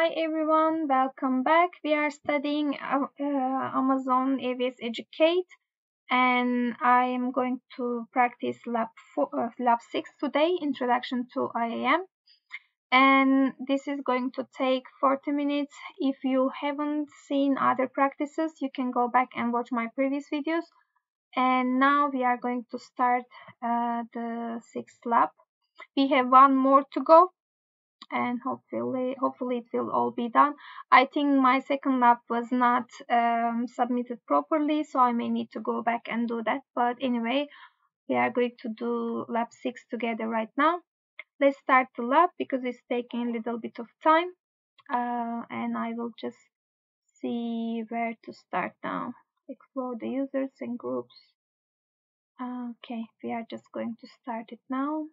Hi everyone, welcome back. We are studying uh, uh, Amazon AWS Educate and I am going to practice lab, four, uh, lab 6 today, Introduction to IAM. And this is going to take 40 minutes. If you haven't seen other practices, you can go back and watch my previous videos. And now we are going to start uh, the sixth lab. We have one more to go and hopefully hopefully it will all be done. I think my second lab was not um, submitted properly so i may need to go back and do that. But anyway we are going to do lab 6 together right now. Let's start the lab because it's taking a little bit of time. Uh, and i will just see where to start now. Explore the users and groups. Okay we are just going to start it now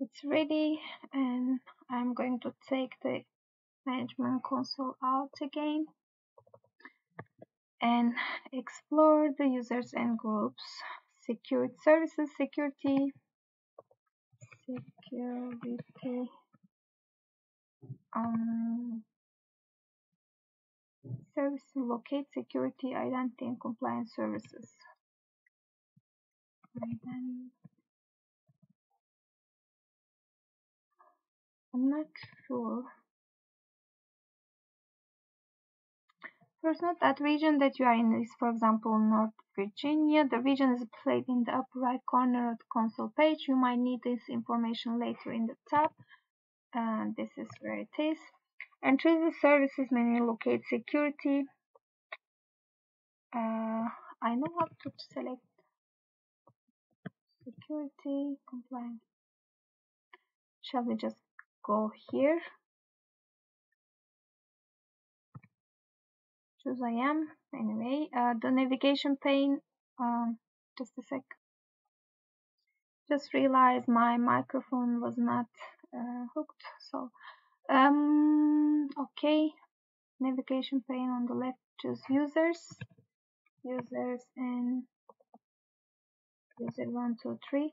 it's ready and I'm going to take the management console out again and explore the users and groups. Security services security security um service locate security identity and compliance services I'm not sure. First note that region that you are in is, for example, North Virginia. The region is displayed in the upper right corner of the console page. You might need this information later in the tab. And this is where it is. And choose the services menu, locate security. Uh, I know how to select security, compliance. Shall we just go here? choose I am. Anyway uh, the navigation pane um, just a sec. Just realized my microphone was not uh, hooked so um okay. Navigation pane on the left choose users. Users and user one two three.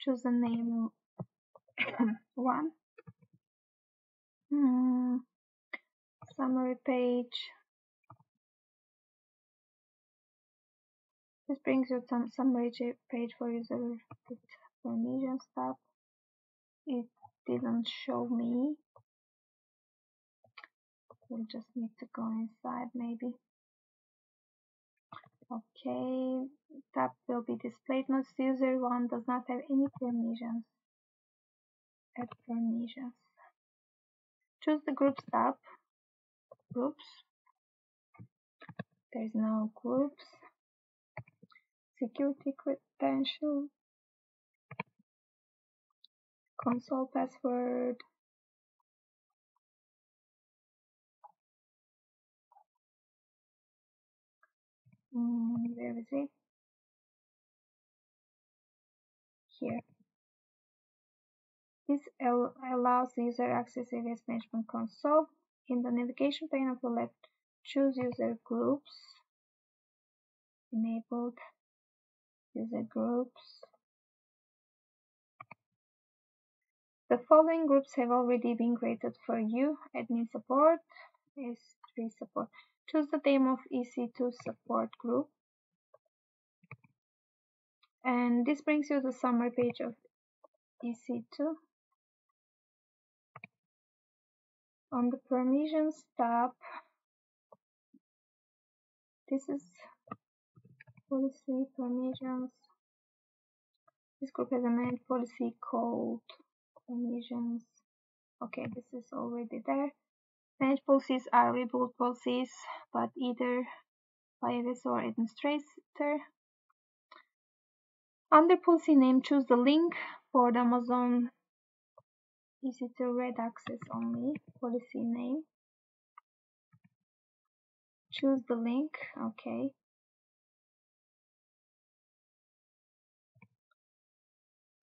Choose the name one hmm. summary page This brings you some summary page for user permission stuff. It didn't show me. We'll just need to go inside maybe. Okay, tab will be displayed. Notice user one does not have any permissions. Add permissions. Choose the groups tab. Groups. There's no groups security credential, console password, mm, where is it? Here. This allows user access AWS Management Console. In the navigation pane of the left, choose user groups, enabled user groups. The following groups have already been created for you. Admin support, S3 support. Choose the name of EC2 support group. And this brings you the summary page of EC2. On the permissions tab, this is policy permissions. This group has a main policy called permissions. Okay, this is already there. Manage policies are rebuild policies, but either by AWS or administrator. Under policy name, choose the link for the Amazon EC2 read access only policy name. Choose the link, okay.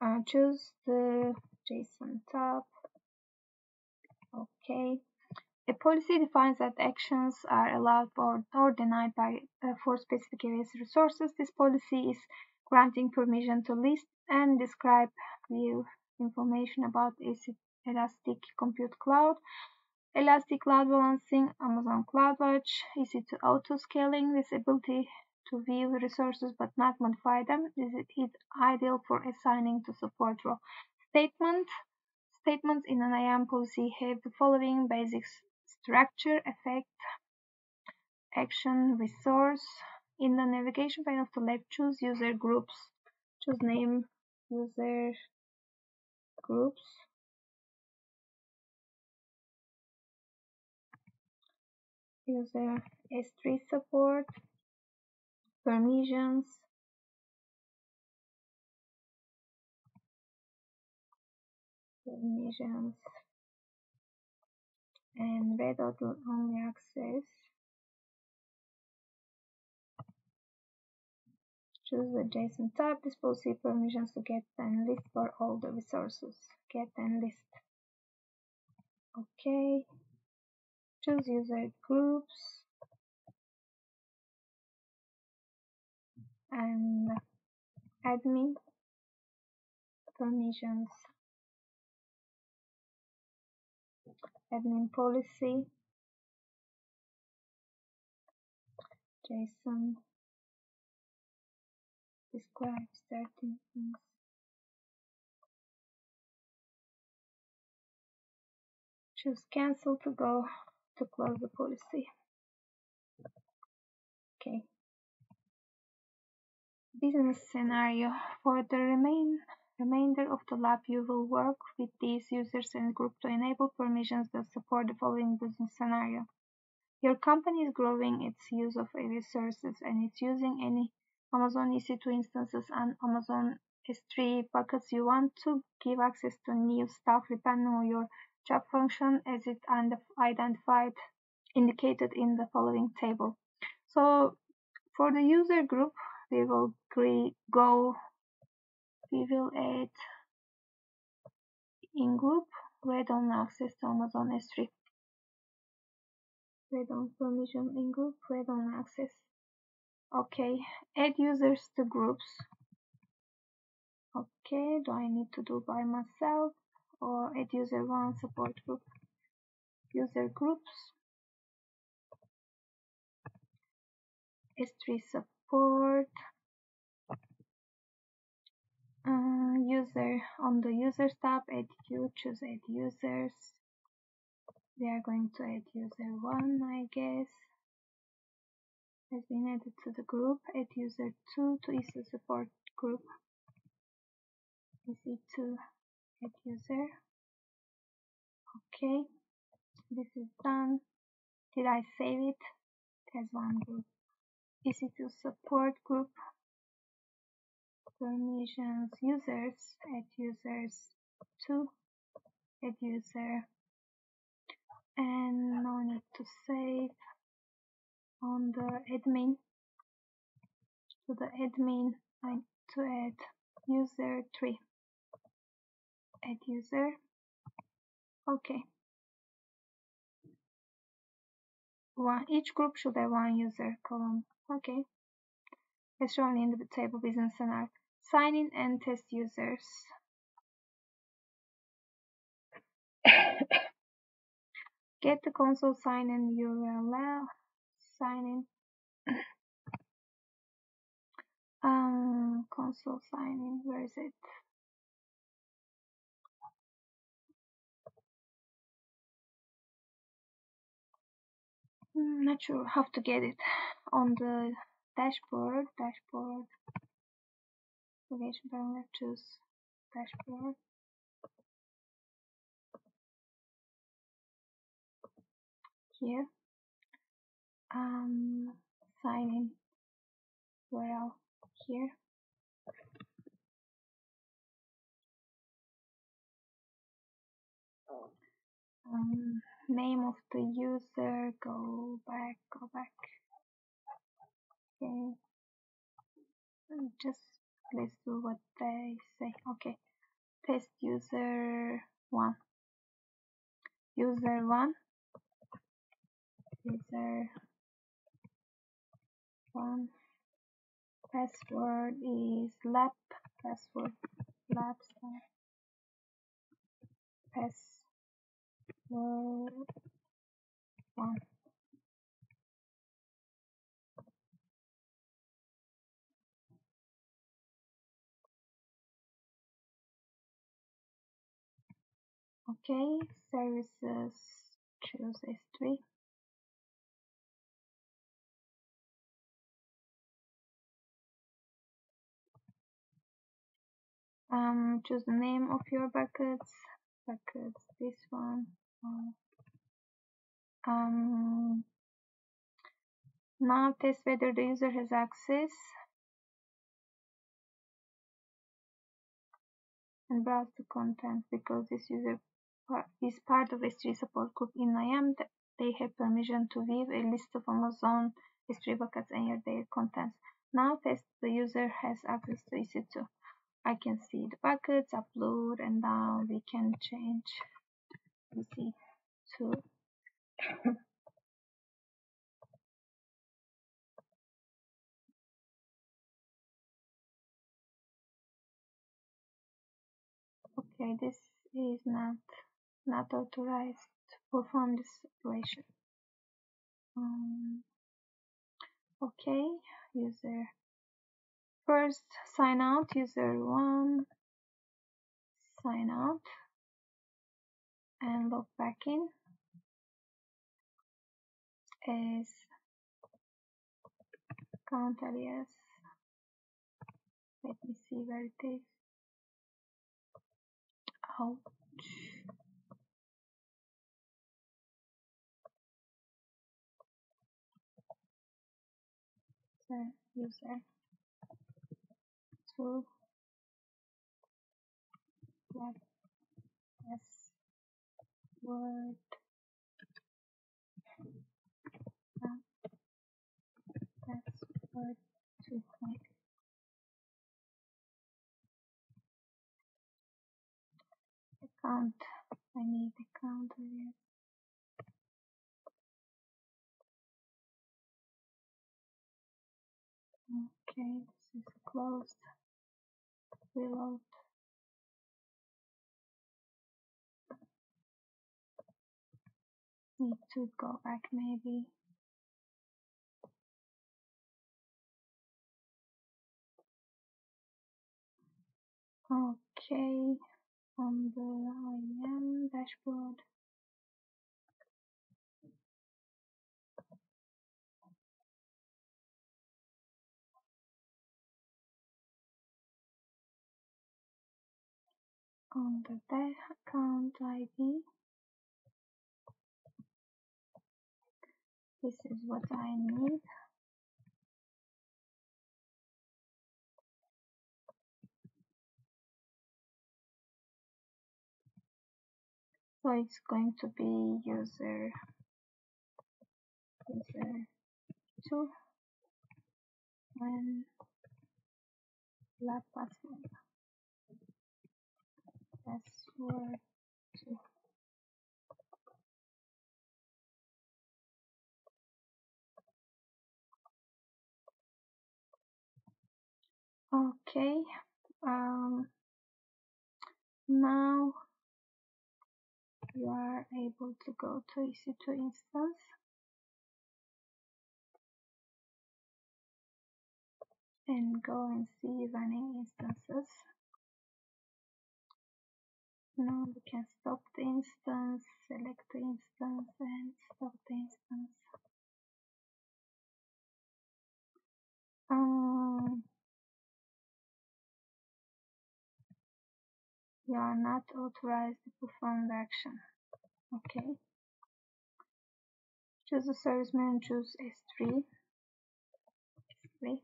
uh, choose the JSON tab okay a policy defines that actions are allowed or, or denied by uh, for specific AWS resources. This policy is granting permission to list and describe view information about Elastic Compute Cloud, Elastic Load Balancing, Amazon CloudWatch, EC2 Auto Scaling, this ability to view resources but not modify them. This is ideal for assigning to support role. Statement. Statements in an IAM policy have the following basic structure, effect, action, resource. In the navigation pane of the left, choose user groups. Choose name user groups. User S3 support, permissions, permissions, and read only access. Choose the JSON. This policy permissions to get and list for all the resources. Get and list. Okay. Choose user groups. And admin permissions. Admin policy. JSON describe certain things. Choose cancel to go to close the policy. Okay. Business scenario. For the remain, remainder of the lab, you will work with these users and group to enable permissions that support the following business scenario. Your company is growing its use of AWS services and it's using any Amazon EC2 instances and Amazon S3 buckets, you want to give access to new stuff depending on your job function as it identified indicated in the following table. So for the user group, we will go, we will add in group read-only access to Amazon S3. Read-on permission in group, read-only access. Okay, add users to groups. Okay, do I need to do by myself or add user one support group? User groups. S3 support. Uh, user on the users tab, add you, choose add users. We are going to add user one, I guess has been added to the group. Add user 2 to EC support group. EC2 add user. Okay, this is done. Did I save it? Has one group. EC2 support group. Permissions users. Add users 2. Add user. And no need to save on the admin to the admin I need to add user 3 add user. Okay. One each group should have one user column. Okay. As shown in the table business scenario sign in and test users. Get the console sign in URL sign in. um, console sign in, where is it? Not sure how to get it on the dashboard. Dashboard. Navigation parameter. Choose dashboard. Here um, sign in URL here. Um, name of the user, go back, go back. Okay. Just let's do what they say. Okay. Test user one. User one. User one password is lab password lab Okay, services, choose S3. Um, choose the name of your buckets, buckets, this one. Um, now test whether the user has access and browse the content because this user is part of S3 support group in IAM. They have permission to view a list of Amazon S3 buckets and their contents. Now test the user has access to EC2. I can see the buckets, upload, and now we can change EC2. okay, this is not not authorized to perform this operation. Um, okay, user first sign out, user one, sign out, and log back in as count alias. Let me see where it is. Ouch. user to what password password to click account I need account here okay this is closed. Reload need to go back maybe. Okay on the IAM dashboard. On the account ID this is what I need. So it's going to be user user 2 and lab password password okay um now you are able to go to EC2 instance and go and see running instances. Now we can stop the instance, select the instance and stop the instance. Um, you are not authorized to perform the action. Okay. Choose the service menu, choose S3. S3.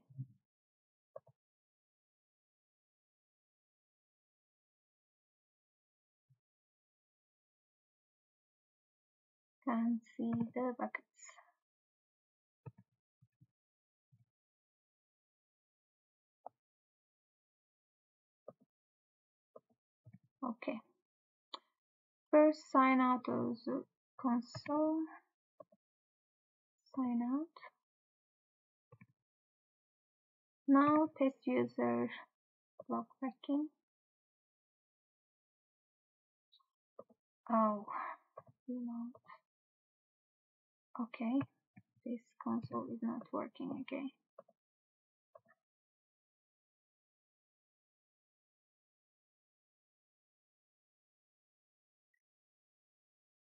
Can see the buckets. Okay. First sign out of the console. Sign out. Now test user log back in. Oh, remote. Okay, this console is not working again.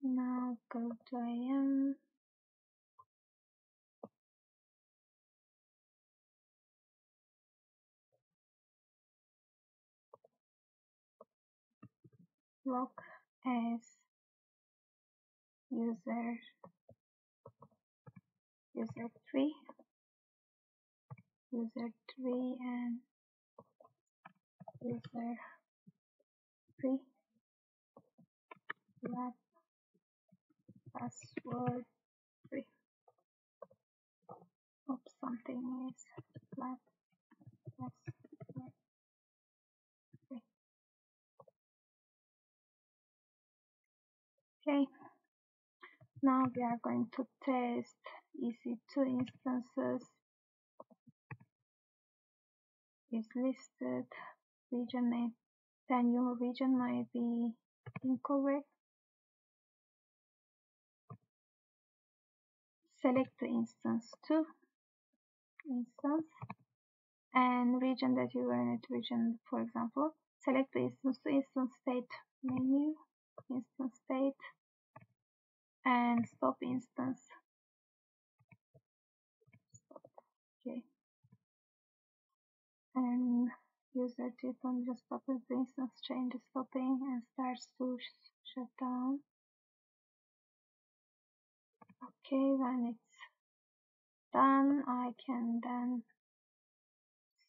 Now go to IM. Log as user user 3 user 3 and user 3 lab password 3 oops something is lab password 3 okay. Now we are going to test EC2 instances. Is listed region name then your region might be incorrect select the instance 2 instance and region that you run it region for example. Select the instance to instance state menu instance state and stop instance. Okay. And user tip on just stop the instance change stopping and starts to sh shut down okay when it's done. I can then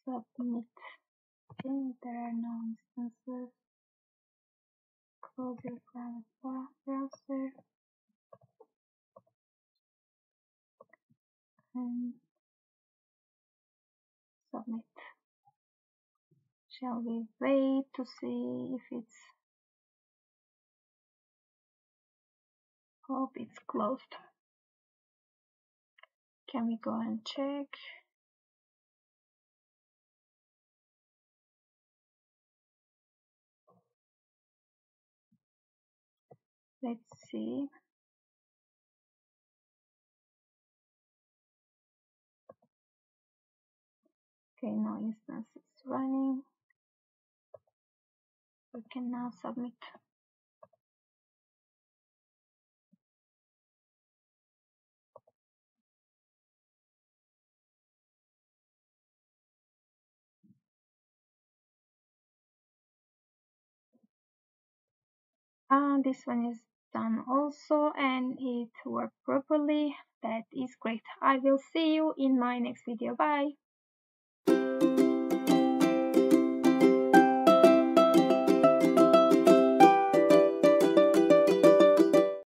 submit okay there are no instances. Close your browser. And submit. Shall we wait to see if it's hope it's closed can we go and check? Let's see. Okay no instance is running. We can now submit and this one is done also and it worked properly. That is great. I will see you in my next video. Bye